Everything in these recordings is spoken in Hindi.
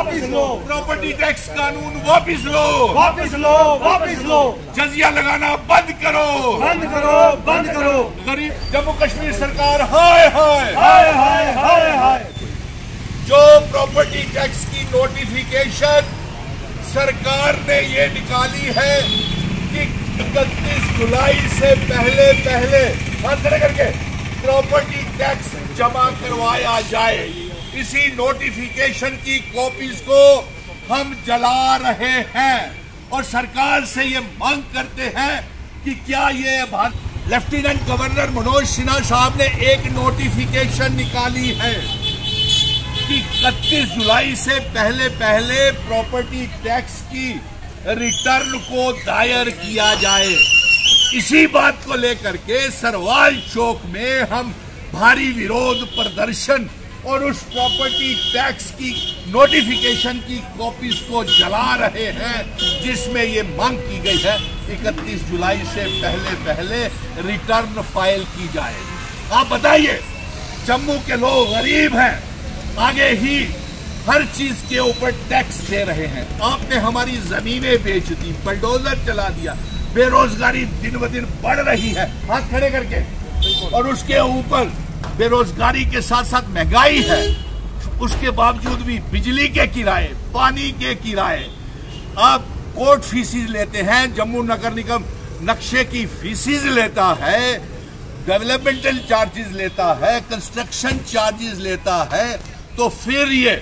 वापिस लो। प्रॉपर्टी टैक्स कानून वापिस लो। वापिस लो वापिस लो। जजिया लगाना बंद करो। बंद करो बंद करो। गरीब जम्मू कश्मीर सरकार हाय हाय। हाय हाय हाय हाय। जो प्रॉपर्टी टैक्स की नोटिफिकेशन सरकार ने ये निकाली है कि इकतीस जुलाई से पहले पहले खड़े करके प्रॉपर्टी टैक्स जमा करवाया जाए। इसी नोटिफिकेशन की कॉपीज को हम जला रहे हैं। और सरकार से ये मांग करते हैं कि क्या ये लेफ्टिनेंट गवर्नर मनोज सिन्हा साहब ने एक नोटिफिकेशन निकाली है कि इकतीस जुलाई से पहले पहले प्रॉपर्टी टैक्स की रिटर्न को दायर किया जाए। इसी बात को लेकर के सरवाल चौक में हम भारी विरोध प्रदर्शन और उस प्रॉपर्टी टैक्स की नोटिफिकेशन की कॉपीज को जला रहे हैं, जिसमें ये मांग की गई है 31 जुलाई से पहले पहले रिटर्न फ़ाइल की जाए आप बताइए, जम्मू के लोग गरीब हैं, आगे ही हर चीज़ के ऊपर टैक्स दे रहे हैं। आपने हमारी जमीनें बेच दी बलडोजर चला दिया, बेरोजगारी दिन ब दिन बढ़ रही है। हाथ खड़े करके। और उसके ऊपर बेरोजगारी के साथ साथ महँगाई है। उसके बावजूद भी बिजली के किराए, पानी के किराए। आप कोर्ट फीसिस लेते हैं, जम्मू नगर निगम नक्शे की फीसिस लेता है, डेवलपमेंटल चार्जेस लेता है, कंस्ट्रक्शन चार्जेस लेता है तो फिर ये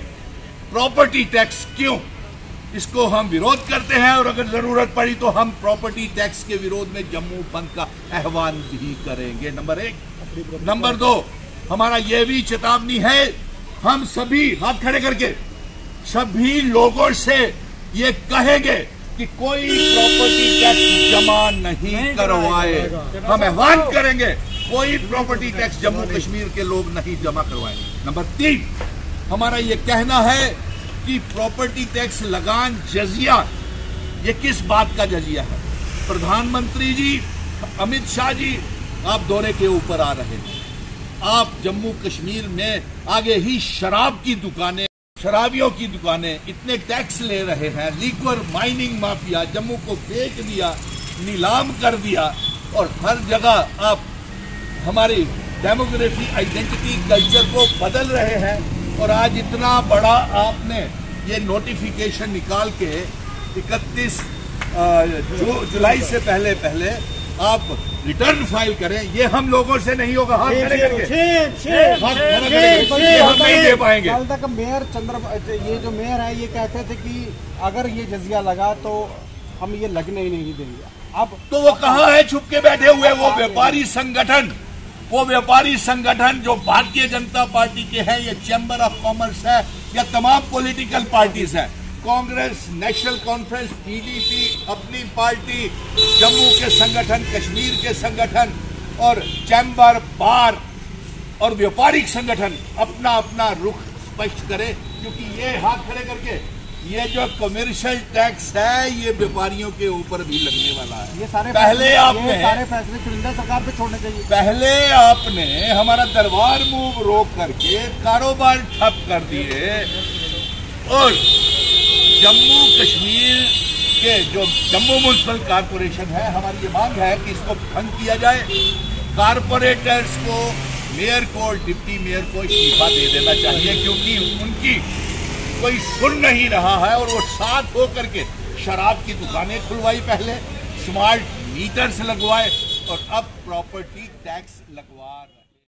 प्रॉपर्टी टैक्स क्यों? इसको हम विरोध करते हैं और अगर ज़रूरत पड़ी तो हम प्रॉपर्टी टैक्स के विरोध में जम्मू बंद का आह्वान भी करेंगे। नंबर एक नंबर दो हमारा ये भी चेतावनी है हम सभी हाथ खड़े करके सभी लोगों से ये कहेंगे कि कोई प्रॉपर्टी टैक्स जमा नहीं करवाए। हम आह्वान करेंगे कोई प्रॉपर्टी टैक्स जम्मू कश्मीर के लोग नहीं जमा करवाए नंबर तीन हमारा ये कहना है कि प्रॉपर्टी टैक्स लगान जजिया ये किस बात का जजिया है? प्रधानमंत्री जी अमित शाह जी आप दौरे के ऊपर आ रहे हैं। आप जम्मू कश्मीर में आगे ही शराब की दुकानें शराबियों की दुकानें इतने टैक्स ले रहे हैं लिक्वर माइनिंग माफिया जम्मू को बेच दिया नीलाम कर दिया और हर जगह आप हमारी डेमोग्राफी आइडेंटिटी कल्चर को बदल रहे हैं। और आज इतना बड़ा आपने ये नोटिफिकेशन निकाल के 31 जु, जुलाई से पहले पहले आप रिटर्न फ़ाइल करें। ये हम लोगों से नहीं होगा हाथ खड़े करके। हम नहीं दे पाएँगे। कल तक मेयर चंद्र ये जो मेयर है ये कहते थे कि अगर ये जजिया लगा तो हम ये लगने ही नहीं देंगे। अब तो वो कहाँ है? छुप के बैठे हुए वो व्यापारी संगठन। वो व्यापारी संगठन जो भारतीय जनता पार्टी के हैं ये चैम्बर ऑफ़ कॉमर्स है या तमाम पॉलिटिकल पार्टीज़ है। Congress national conference TDP Apni party Jammu के संगठन कश्मीर के संगठन और चैम्बर बार और व्यापारिक संगठन अपना अपना रुख स्पष्ट करे क्योंकि ये हाथ खड़े करके ये जो कमर्शियल टैक्स है ये व्यापारियों के ऊपर भी लगने वाला है। ये सारे पहले आपने सारे फैसले चुनिंदा सरकार पे छोड़ने चाहिए। पहले आपने हमारा दरबार मूव रोक करके कारोबार ठप कर दिए। और जम्मू कश्मीर के जो जम्मू म्यूनसिपल कारपोरेशन है, हमारी ये मांग है कि इसको भंग किया जाए। कारपोरेटर्स को मेयर को डिप्टी मेयर को इस्तीफा दे देना चाहिए, क्योंकि उनकी कोई सुन नहीं रहा है और वो साथ होकर के शराब की दुकानें खुलवाई पहले स्मार्ट मीटर्स लगवाए और अब प्रॉपर्टी टैक्स लगवा